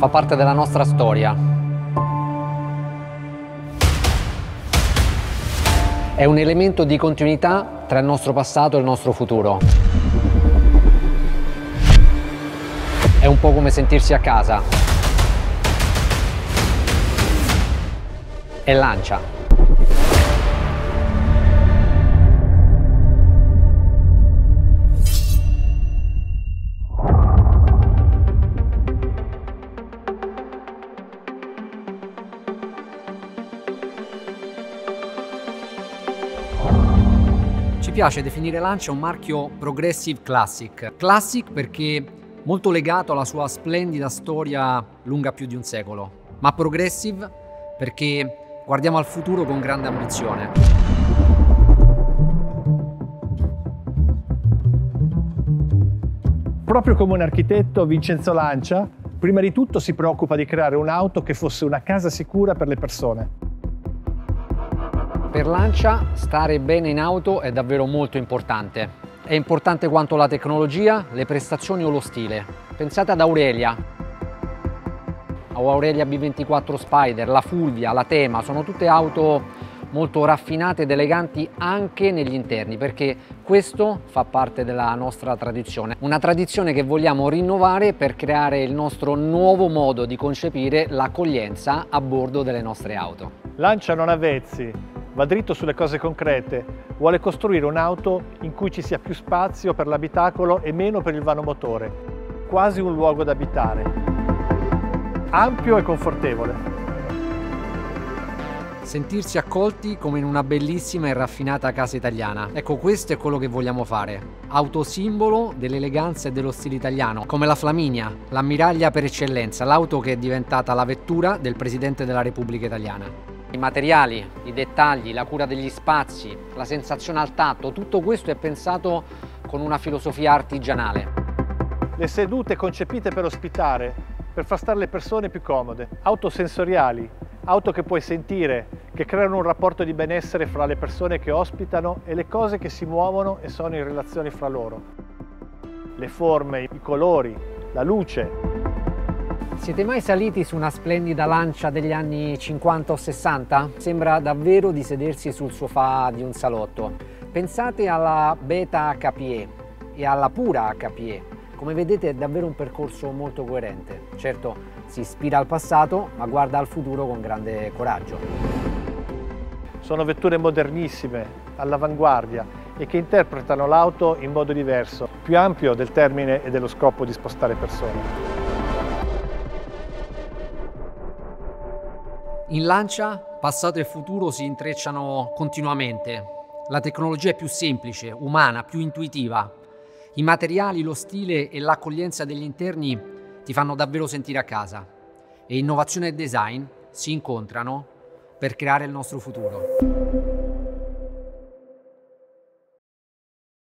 fa parte della nostra storia. È un elemento di continuità tra il nostro passato e il nostro futuro. È un po' come sentirsi a casa. E lancia. Ci piace definire Lancia un marchio Progressive Classic. Classic perché molto legato alla sua splendida storia lunga più di un secolo, ma Progressive perché guardiamo al futuro con grande ambizione. Proprio come un architetto, Vincenzo Lancia, prima di tutto si preoccupa di creare un'auto che fosse una casa sicura per le persone. Per Lancia stare bene in auto è davvero molto importante. È importante quanto la tecnologia, le prestazioni o lo stile. Pensate ad Aurelia, o Aurelia B24 Spider, la Fulvia, la Tema, sono tutte auto molto raffinate ed eleganti anche negli interni perché questo fa parte della nostra tradizione una tradizione che vogliamo rinnovare per creare il nostro nuovo modo di concepire l'accoglienza a bordo delle nostre auto Lancia non avvezzi va dritto sulle cose concrete, vuole costruire un'auto in cui ci sia più spazio per l'abitacolo e meno per il vano motore, quasi un luogo da abitare, ampio e confortevole. Sentirsi accolti come in una bellissima e raffinata casa italiana. Ecco, questo è quello che vogliamo fare. Autosimbolo dell'eleganza e dello stile italiano, come la Flaminia, l'ammiraglia per eccellenza, l'auto che è diventata la vettura del Presidente della Repubblica Italiana. I materiali, i dettagli, la cura degli spazi, la sensazione al tatto, tutto questo è pensato con una filosofia artigianale. Le sedute concepite per ospitare, per far stare le persone più comode, auto sensoriali, auto che puoi sentire, che creano un rapporto di benessere fra le persone che ospitano e le cose che si muovono e sono in relazione fra loro. Le forme, i colori, la luce, siete mai saliti su una splendida lancia degli anni 50 o 60? Sembra davvero di sedersi sul sofà di un salotto. Pensate alla Beta HPE e alla pura HPE. Come vedete è davvero un percorso molto coerente. Certo, si ispira al passato, ma guarda al futuro con grande coraggio. Sono vetture modernissime, all'avanguardia e che interpretano l'auto in modo diverso, più ampio del termine e dello scopo di spostare persone. In Lancia passato e futuro si intrecciano continuamente. La tecnologia è più semplice, umana, più intuitiva. I materiali, lo stile e l'accoglienza degli interni ti fanno davvero sentire a casa. E innovazione e design si incontrano per creare il nostro futuro.